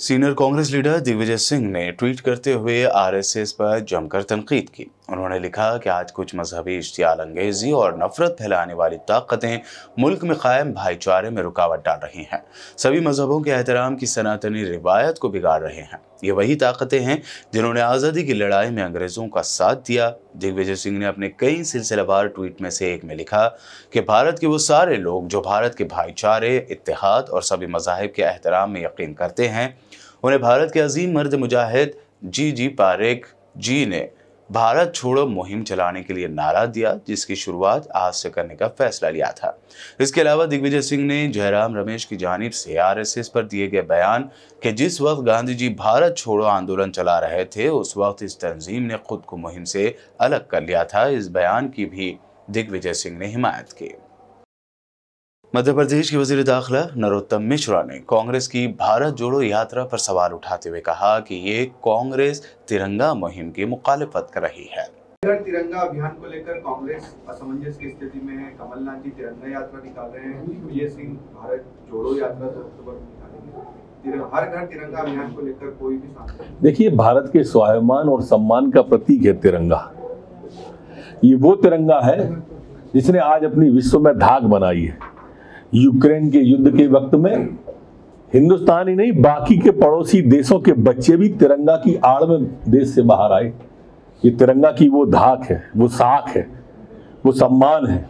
Senior Congress leader Digvijay Singh ने tweet करते हुए आरएसएस पर जमकर तनकीद की। उन्होंने लिखा कि आज कुछ मजहबी इश्तियाल अंगेजी और नफरत फैलाने वाली ताकतें मुल्क में कायम भाईचारे में रुकावट डाल रही हैं। सभी मजहबों के एहतराम की सनातनी रिवायत को बिगाड़ रहे हैं। ये वही ताकतें हैं जिन्होंने आज़ादी की लड़ाई में अंग्रेज़ों का साथ दिया दिग्विजय सिंह ने अपने कई सिलसिलेवार ट्वीट में से एक में लिखा कि भारत के वो सारे लोग जो भारत के भाईचारे इतिहाद और सभी मजाहब के एहतराम में यकीन करते हैं, उन्हें भारत के अजीम मर्द मुजाहिद जी जी पारेख जी ने भारत छोड़ो मुहिम चलाने के लिए नारा दिया, जिसकी शुरुआत आज से करने का फैसला लिया था। इसके अलावा दिग्विजय सिंह ने जयराम रमेश की जानब से आरएसएस पर दिए गए बयान कि जिस वक्त गांधी जी भारत छोड़ो आंदोलन चला रहे थे, उस वक्त इस तंजीम ने खुद को मुहिम से अलग कर लिया था। इस बयान की भी दिग्विजय सिंह ने हिमायत की। मध्य प्रदेश के वज़ीर दाखिला नरोत्तम मिश्रा ने कांग्रेस की भारत जोड़ो यात्रा पर सवाल उठाते हुए कहा कि ये कांग्रेस तिरंगा मुहिम की मुखालिफत कर रही है। तिरंगा अभियान को लेकर कांग्रेस असमंजस की स्थिति में है कमलनाथ जी तिरंगा यात्रा निकाल रहे हैं विजय सिंह भारत जोड़ो यात्रा तो अक्टूबर में निकालेंगे हर घर तिरंगा अभियान को लेकर कोई भी देखिए भारत के स्वाभिमान और सम्मान का प्रतीक है तिरंगा। ये वो तिरंगा है जिसने आज अपनी विश्व में धाक बनाई है। यूक्रेन के युद्ध के वक्त में? हिंदुस्तान ही नहीं, बाकी के पड़ोसी देशों के बच्चे भी तिरंगा की आड़ में देश से बाहर आए। ये तिरंगा की वो धाक है, वो साख है, वो सम्मान है।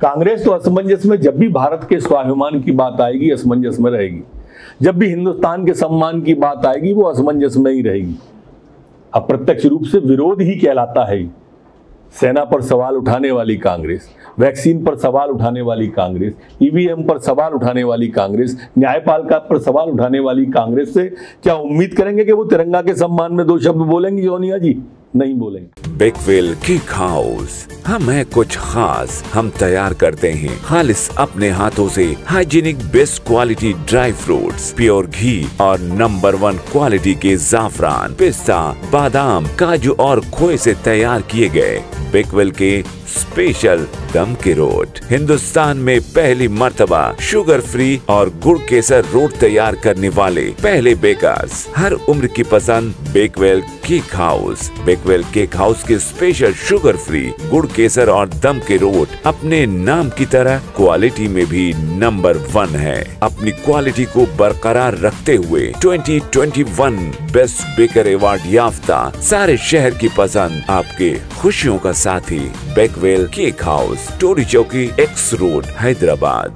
कांग्रेस तो असमंजस में, जब भी भारत के स्वाभिमान की बात आएगी, असमंजस में रहेगी। जब भी हिंदुस्तान के सम्मान की बात आएगी, वो असमंजस में ही रहेगी। अप्रत्यक्ष रूप से विरोध ही कहलाता है सेना पर सवाल उठाने वाली कांग्रेस, वैक्सीन पर सवाल उठाने वाली कांग्रेस, ईवीएम पर सवाल उठाने वाली कांग्रेस, न्यायपालिका पर सवाल उठाने वाली कांग्रेस से क्या उम्मीद करेंगे कि वो तिरंगा के सम्मान में दो शब्द बोलेंगे सोनिया जी? नहीं बोलेंगे। बिगविल केक हाउस हम है कुछ खास हम तैयार करते हैं। खालिस अपने हाथों से hygienic best quality dry fruits, pure घी और नंबर वन क्वालिटी के जाफरान, पिस्ता, बादाम, काजू और खोए से तैयार किए गए। बिगविल के स्पेशल दम के रोड हिंदुस्तान में पहली मर्तबा शुगर फ्री और गुड़ केसर रोड तैयार करने वाले पहले बेकर्स हर उम्र की पसंद Bakewell cake house Bakewell cake house के स्पेशल शुगर फ्री गुड़ केसर और दम के रोड अपने नाम की तरह क्वालिटी में भी नंबर वन है। अपनी क्वालिटी को बरकरार रखते हुए 2021 बेस्ट बेकर अवार्ड याफ्ता सारे शहर की पसंद आपके खुशियों का साथी। बेकवेल केक हाउस टोरी चौकी एक्स रोड हैदराबाद